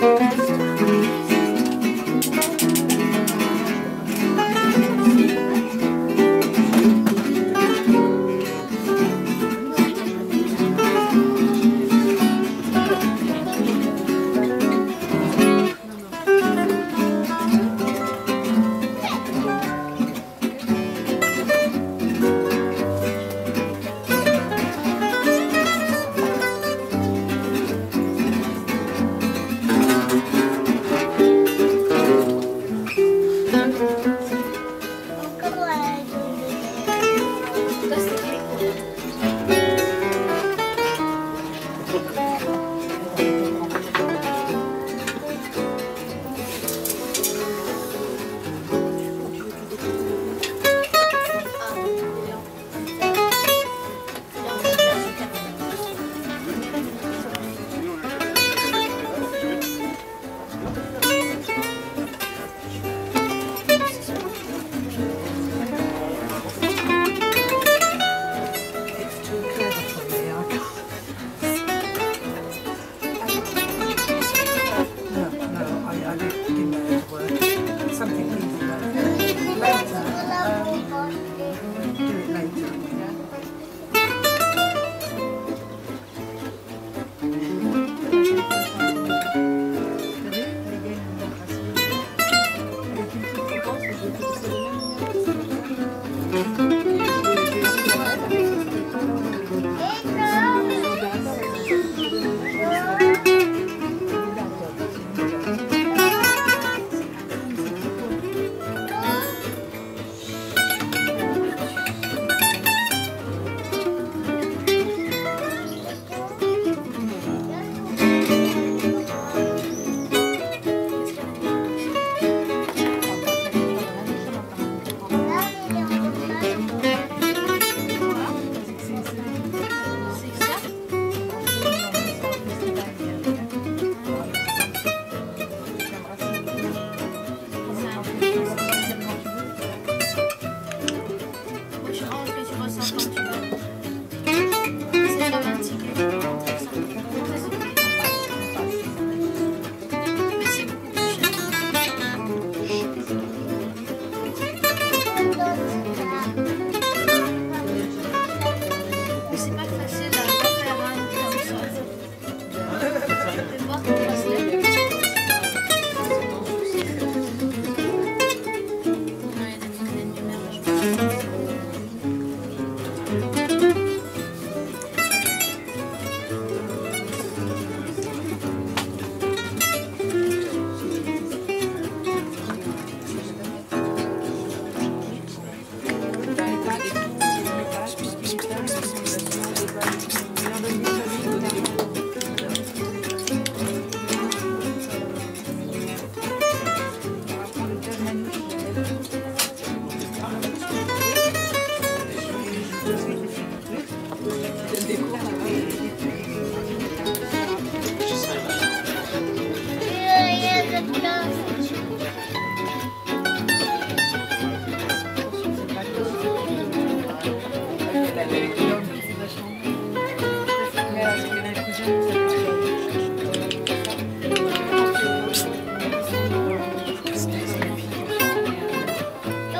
Música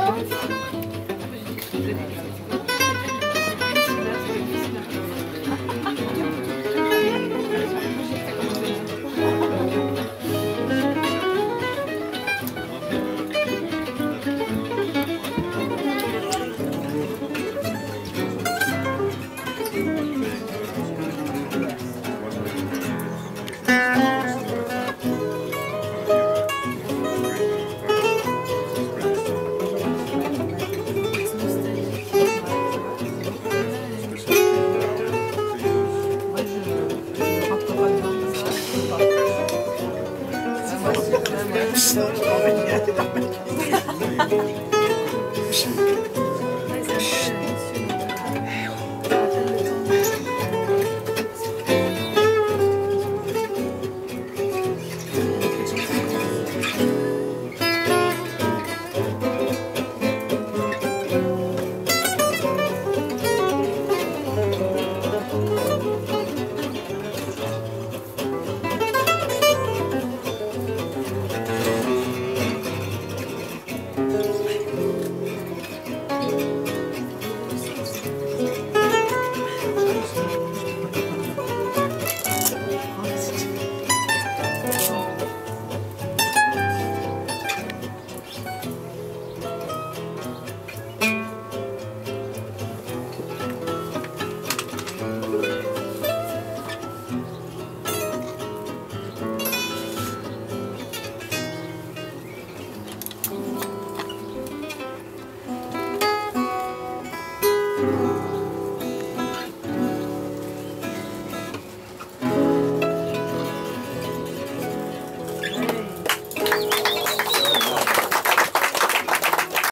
Tschüss. Gracias.